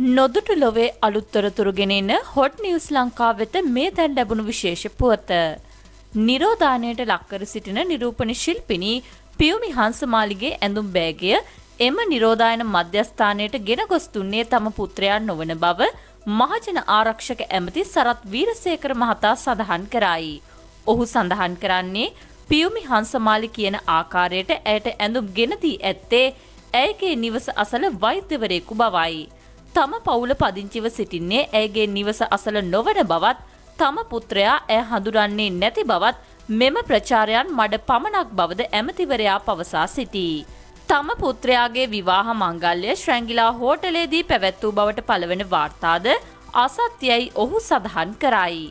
නොදුටු ලොවේ අලුත්තොරතුරුගෙන එන හොට් නිවස් ලංකා වෙත මේ දැන් ලැබුණු විශේෂ පුවත. නිරෝධානයට ලක්කර සිටින නිරූපණ ශිල්පිනී පියුමි හංසමාලිගේ ඇඳුම් බෑගය එම නිරෝධායන මධ්‍යස්ථානයට ගෙන ගොස් දුන්නේ තම පුත්‍රයන් නොවන බව මහජන ආරක්ෂක ඇමති සරත් වීරසේකර මහතා සඳහන් කරයි. ඔහු සඳහන් කරන්නේ පියුමි හංසමාලි කියන ආකාරයට ඇයට ඇඳුම් ගෙනදී ඇත්තේ ඇයගේ නිවස අසල වෛද්‍යවරයෙකු බවයි. තම පවුල පදිංචිව සිටින්නේ ඇයගේ නිවස අසල නොවන බවත් තම පුත්‍රයා ඇය හඳුරන්නේ නැති බවත් මෙම ප්‍රචාරයන් මඩ පමණක් බවද ඇමතිවරයා පවසා සිටී. තම පුත්‍රයාගේ විවාහ මංගල්‍ය ශ්‍රැංගිලා හෝටලේදී පැවැත් වූ බවට පළවන වාර්තාද අසත්‍යයි ඔහු සඳහන් කරයි.